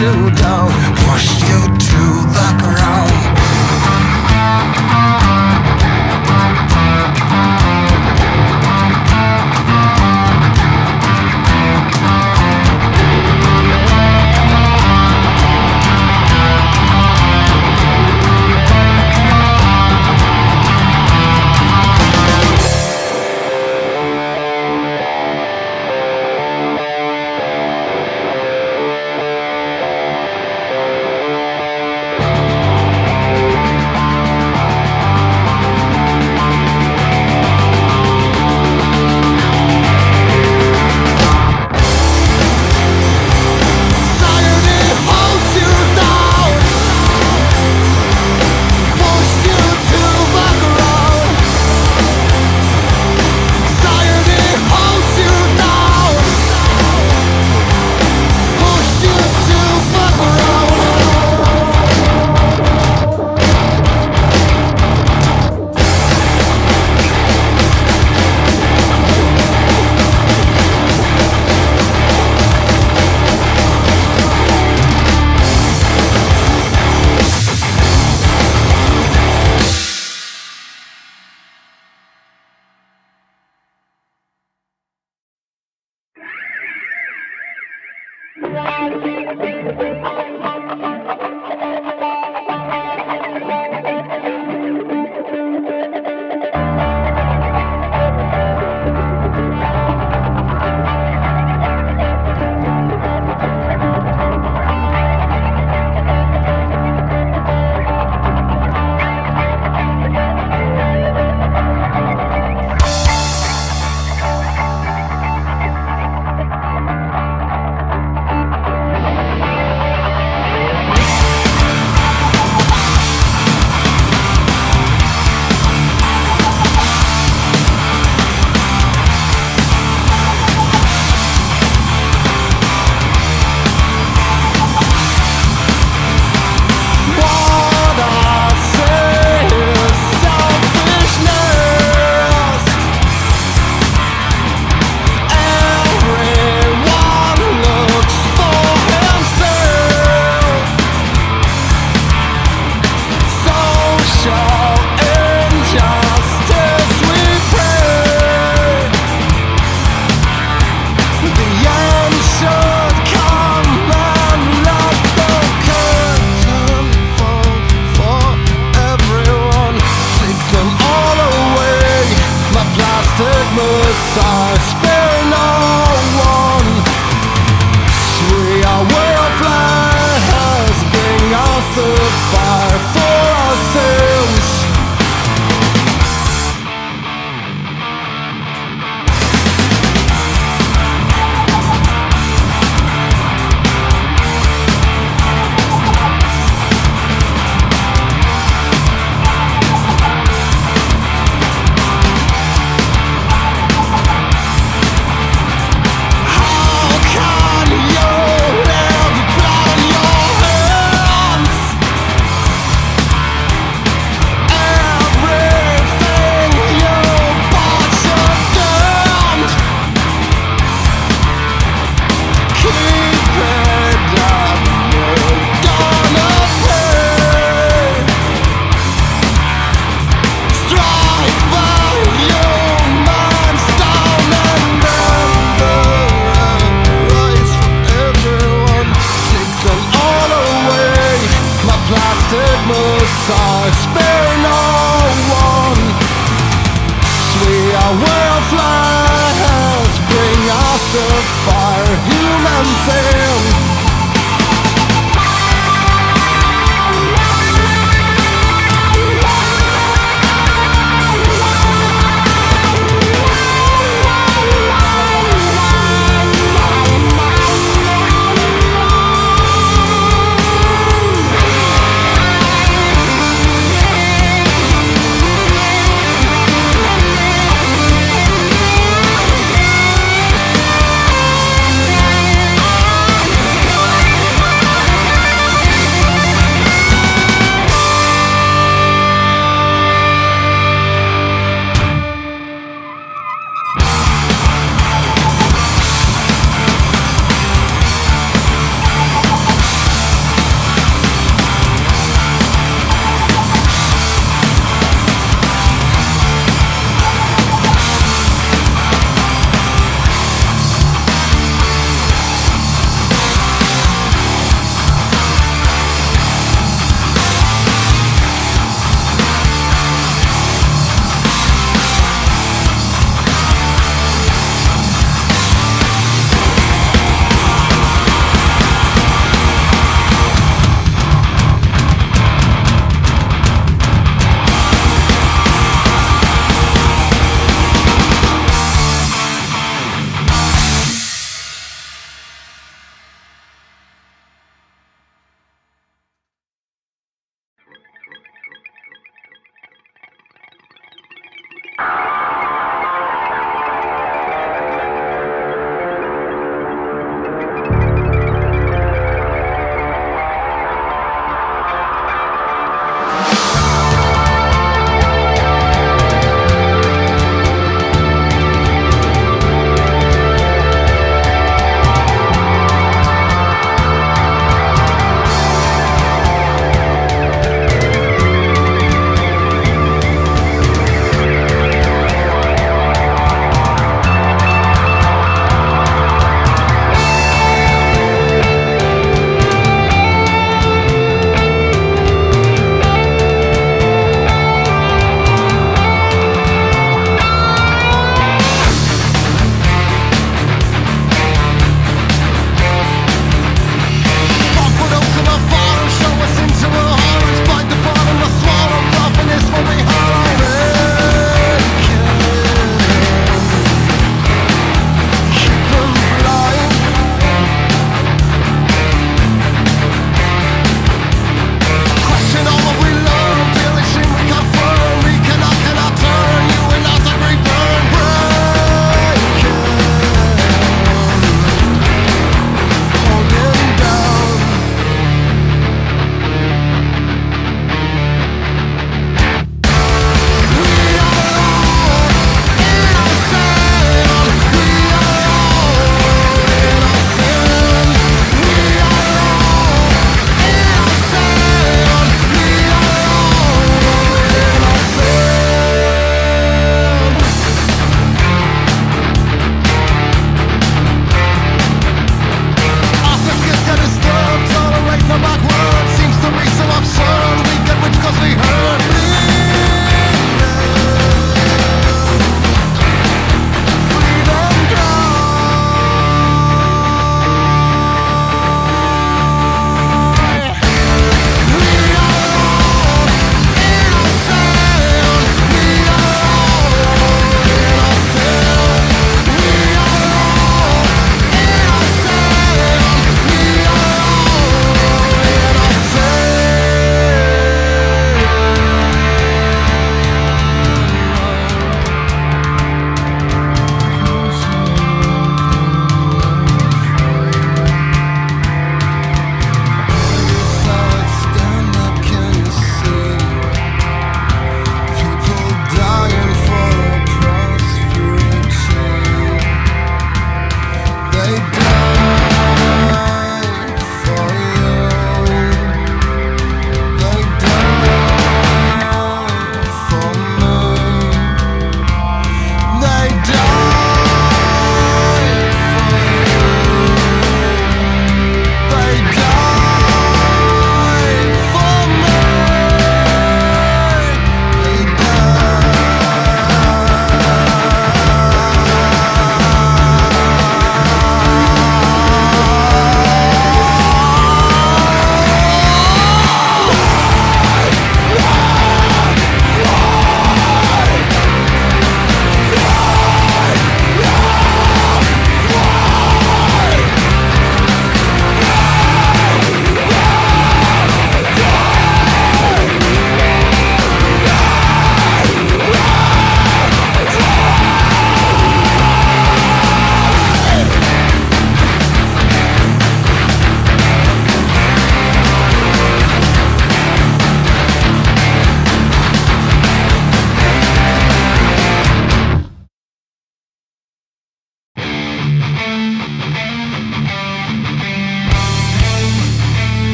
you go. push you. I'm Christmas I spare no one Sweet wildflowers bring us the fire Humans. sin